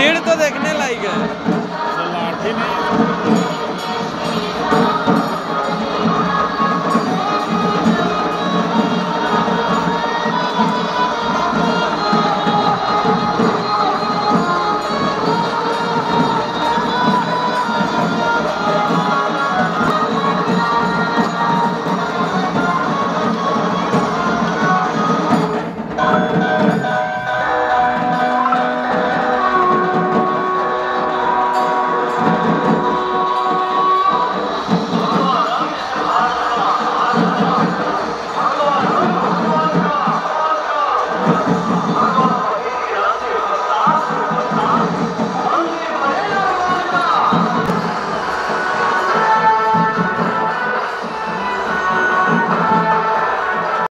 भीड़ तो देखने लायक है।